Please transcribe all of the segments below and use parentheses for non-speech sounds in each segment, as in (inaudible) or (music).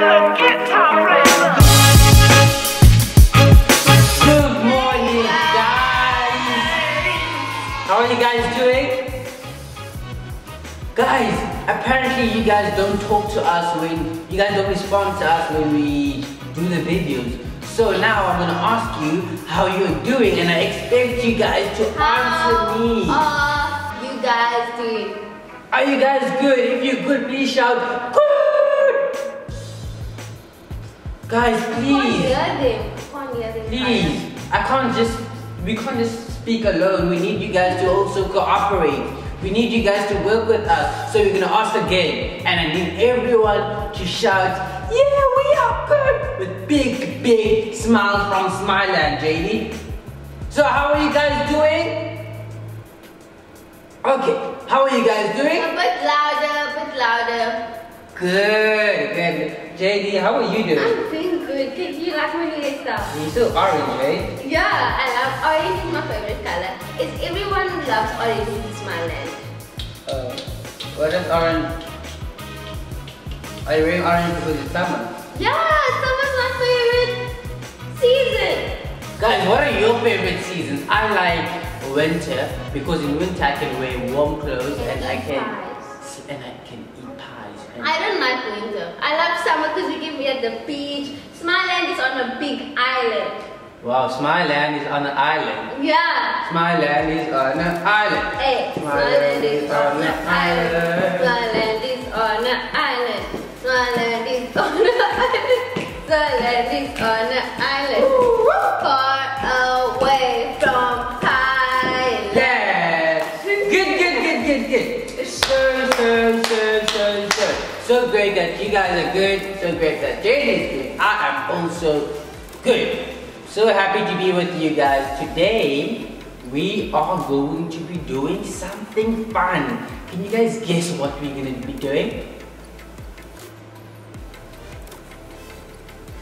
Good morning, guys. How are you guys doing? Guys, apparently you guys don't talk to us when you guys don't respond to us when we do the videos. So now I'm gonna ask you how you're doing, and I expect you guys to answer me. How are you guys doing? Are you guys good? If you're good, please shout good. Guys, please. hear. Can't hear them. Please, I can't just, we can't just speak alone. We need you guys to also cooperate. We need you guys to work with us. So we're gonna ask again. And I need everyone to shout, yeah, we are good. With big, big smiles from Smileland, JD. So how are you guys doing? Okay, how are you guys doing? A bit louder, a bit louder. Good, good. JD, how are you doing? I'm doing good. Did you like my new hairstyle? You're so orange, right? Yeah, I love orange is my favorite color. It's everyone loves orange in Smileland. Uh, what is orange? Are you wearing orange because it's summer? Yeah, summer's my favorite season. Guys, what are your favorite seasons? I like winter because in winter I can wear warm clothes and I can Pies. and I can eat pies. I don't like winter. I because we can be at the beach. Smileland is on a big island. wow, Smileland is on an island. Yeah. Smileland is on an island. Hey, Smileland is on an island. Smileland is on an island. Smileland is on an island. (laughs) Smileland is on an island. Far away from Thailand. Yeah. Good, good, good, good, good. So, so, so, so. Great that you guys are good. So great that Jade is good. I am also good. So happy to be with you guys. Today, we are going to be doing something fun. Can you guys guess what we're going to be doing?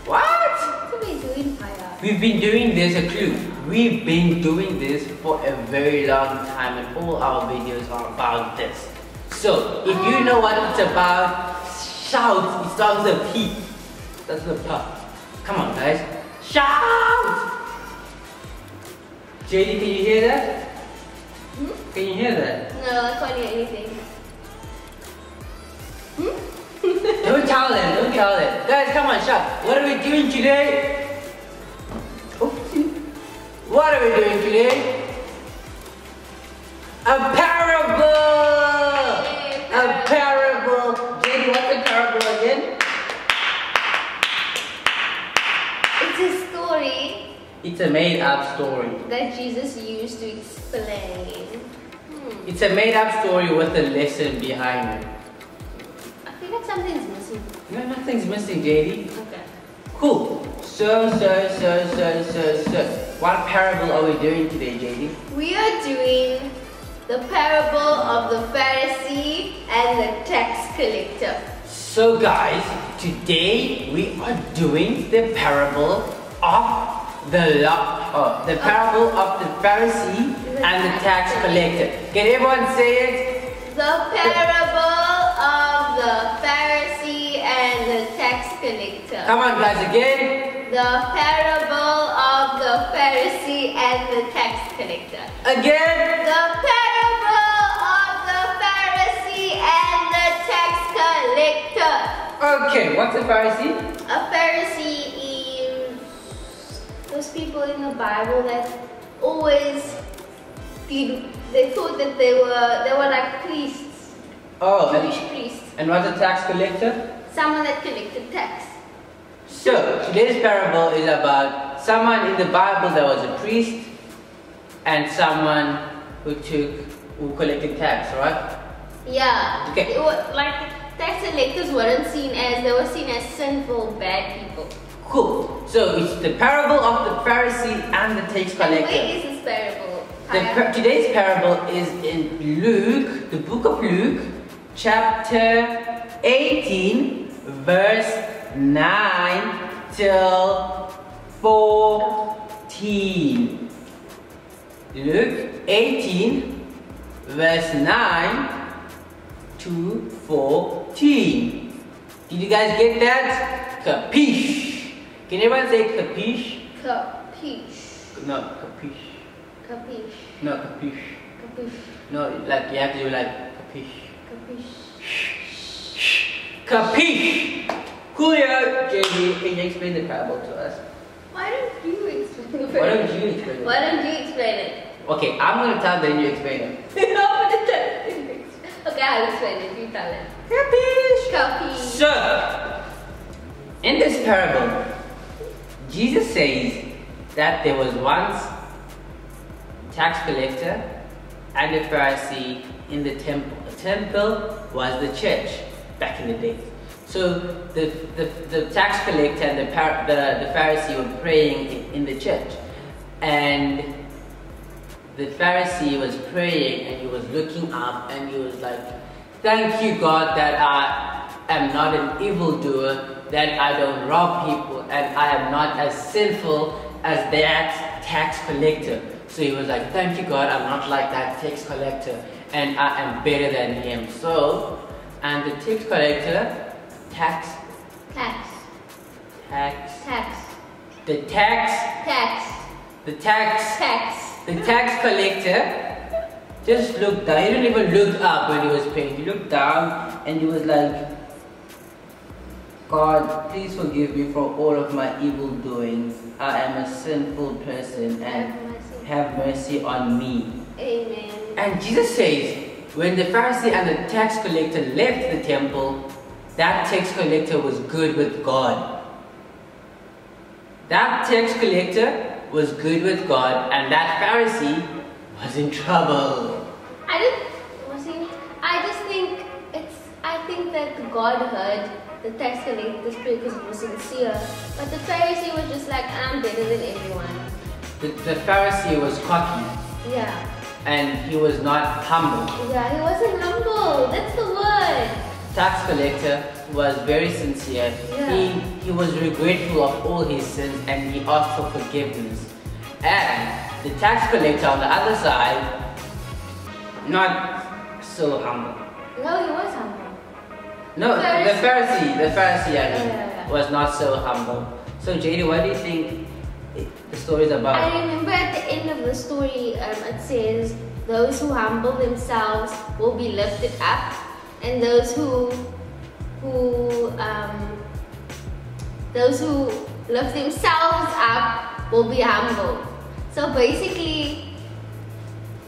What? What are we doing, Paya? We've been doing this, a clue. We've been doing this for a very long time and all our videos are about this. So, if you know what it's about, shout. It starts with a P. That's the top. Come on, guys. Shout! JD, can you hear that? Hmm? Can you hear that? No, I can't hear anything. (laughs) Don't tell them, don't tell them. Guys, come on, shout. What are we doing today? Oopsie. What are we doing today? A parable! It's a made up story. that Jesus used to explain. Hmm. It's a made up story with a lesson behind it. I feel like something's missing. No, nothing's missing, JD. Okay. Cool. So, so, so, so, so, so. What parable are we doing today, JD? We are doing the parable of the Pharisee and the tax collector. So guys, today we are doing the parable of the law, uh, the parable of the Pharisee and the tax collector. Can everyone say it? The parable of the Pharisee and the tax collector. Come on guys, again, The parable of the Pharisee and the tax collector. again. The parable of the Pharisee and the tax collector. Okay, what's a Pharisee? A Pharisee is those people in the Bible that always did. They thought that they were they were like priests, Oh, Jewish and, priests, and what's a tax collector? someone that collected tax. So, today's parable is about someone in the Bible that was a priest and someone who took, who collected tax, right? Yeah. Okay. It was, like tax collectors weren't seen as they were seen as sinful, bad people. Cool. So, it's the parable of the Pharisee and the tax And where collector. is this parable? Par- today's parable is in Luke, the book of Luke, chapter 18, verse 9 till 14. Luke 18, verse 9 to 14. Did you guys get that? capiche. Can everyone say capiche? Capiche. No, capiche. Capiche. No, capiche. Capiche. No, like you have to do like capiche. Capiche. Capiche! Julio, JD, can you explain the parable to us? Why don't you explain it? Why don't you explain it? Why don't you explain it? Okay, I'm gonna tell then you explain it. (laughs) okay, I'll explain it. You tell it. Capiche! Capiche. So, in this parable, Jesus says that there was once a tax collector and a Pharisee in the temple. The temple was the church back in the day. So the, the, the tax collector and the, the, the Pharisee were praying in, in the church. And the Pharisee was praying and he was looking up and he was like, Thank you, God, that I am not an evildoer, that I don't rob people, and I am not as sinful as that tax collector. So he was like, Thank you, God, I'm not like that tax collector, and I am better than him. So, and the tax collector, tax, Tax. tax, Tax. the tax, Tax. the tax Tax. The tax collector just looked down. He didn't even look up when he was paying. He looked down and he was like, God, please forgive me for all of my evil doings. I am a sinful person and Have mercy. on me. Amen. And Jesus says, when the Pharisee and the tax collector left the temple, that tax collector was good with God. That tax collector was good with God, and that Pharisee was in trouble. I just, I just think it's, I think that God heard the tax collector's prayer because it was sincere. But the Pharisee was just like, I'm better than everyone. The, the Pharisee was cocky, Yeah. and he was not humble. Yeah, he wasn't humble. That's the word. Tax collector was very sincere. Yeah. He, he was regretful of all his sins, and he asked for forgiveness. And the tax collector on the other side, not so humble. No, he was humble. No, the Pharisee. The Pharisee, I mean, Yeah, was not so humble. So, JD, what do you think the story is about? I remember at the end of the story, um, it says, "Those who humble themselves will be lifted up, and those who, who, um, those who lift themselves up will be humble." So basically,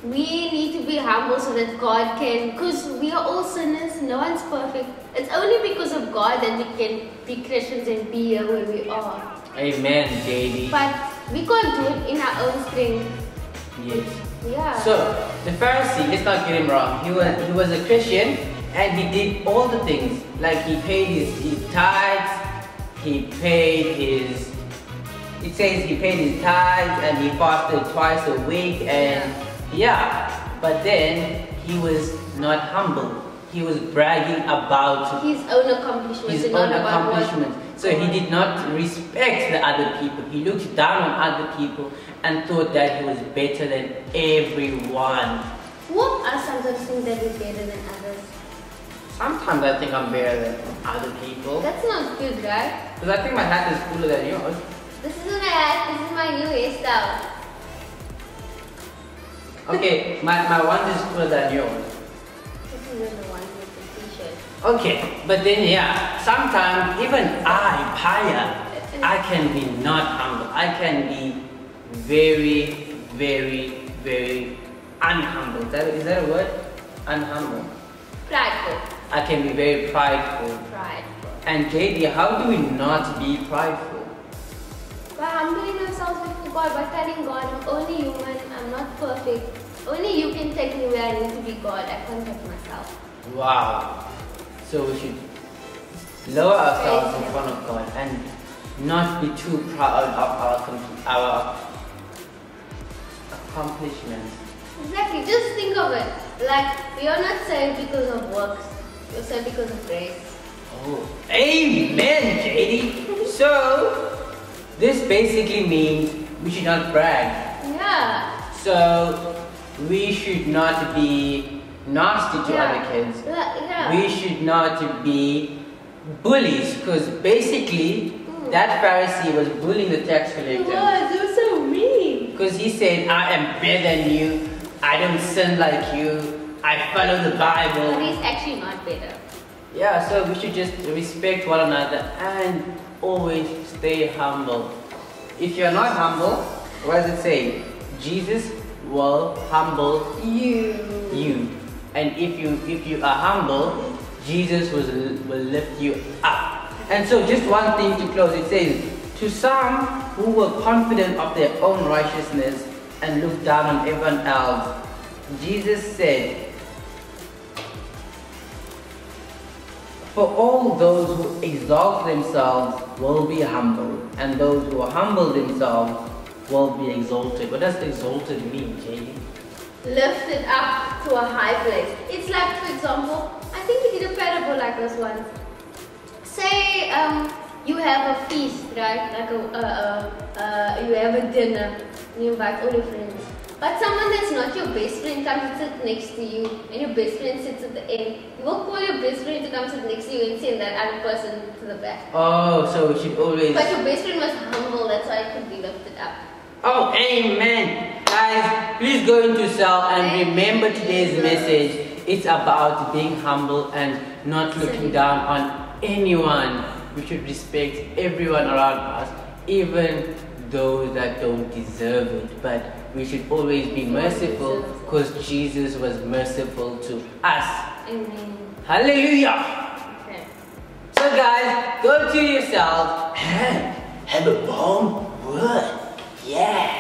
we need humble so that God can, because we are all sinners. No one's perfect. It's only because of God that we can be Christians and be here where we are. Amen, JD. But we can't do it in our own strength. Yes. Yeah. So, the Pharisee, let's not get him wrong. He was, he was a Christian and he did all the things. Like he paid his, his tithes, he paid his, it says he paid his tithes and he fasted twice a week and yeah. But then he was not humble. He was bragging about his own accomplishments his own what- accomplishments. So he did not respect the other people. He looked down on other people and thought that he was better than everyone. Who of us sometimes think that we're better than others? Sometimes I think I'm better than other people. That's not good, right? Because I think my hat is cooler than yours. This isn't a hat, this is my new hairstyle. Okay, my, my one is cooler than yours. This is the one with the t-shirt. Okay, but then yeah, sometimes even I, Paya, I can be not humble. I can be very, very, very unhumble. Is that, is that a word? Unhumble. Prideful. I can be very prideful. Prideful. And JD, how do we not be prideful? By humbling ourselves before God, by telling God, only human, I'm not perfect. Only you can take me where I need to be God. I can't take myself. Wow. So we should lower ourselves in front of God and not be too proud of our, our accomplishments. Exactly, just think of it. Like, we are not saved because of works, we're saved because of grace. Oh, amen, JD. So, this basically means we should not brag. Yeah. So, we should not be nasty to yeah. other kids. Yeah. We should not be bullies because basically Hmm. that Pharisee was bullying the tax It collector. was, it was so mean. Because he said, I am better than you. I don't sin like you. I follow the But Bible. he's actually not better. Yeah, so we should just respect one another and always stay humble. If you're not humble, what does it say? Jesus will humble You. you. And if you if you are humble, Jesus will, will lift you up. And so just one thing to close, it says, to some who were confident of their own righteousness and looked down on everyone else, Jesus said, For all those who exalt themselves will be humbled, and those who humble themselves will be exalted. What does exalted mean, Katie? Lifted up to a high place. It's like, for example, I think we did a parable like this once. Say, um, you have a feast, right? Like a, uh, uh, uh, you have a dinner, and you invite all your friends. But someone that's not your best friend comes and sits next to you, and your best friend sits at the end. You will call your best friend to come sit next to you and send that other person to the back. Oh, so we should always. But your best friend was humble, that's why it could be lifted up. Oh, amen. Guys, please go into cell and remember today's message. It's about being humble and not looking down on anyone. We should respect everyone around us, even those that don't deserve it. But we should always be merciful because Jesus was merciful to us. Amen. Hallelujah. Okay. So guys, go to yourselves and have a bomb word. Yeah.